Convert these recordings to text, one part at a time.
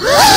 Ah!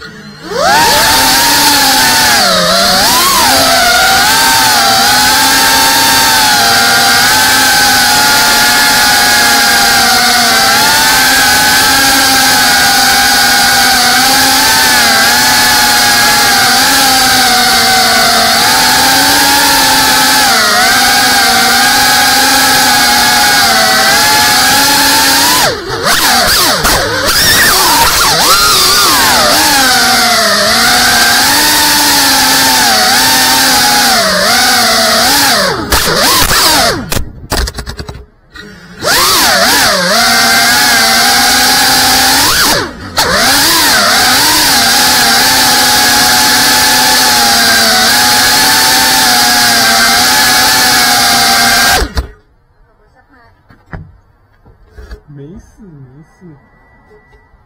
Whoa! 没事没事。